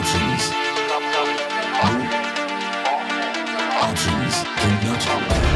Options. Options.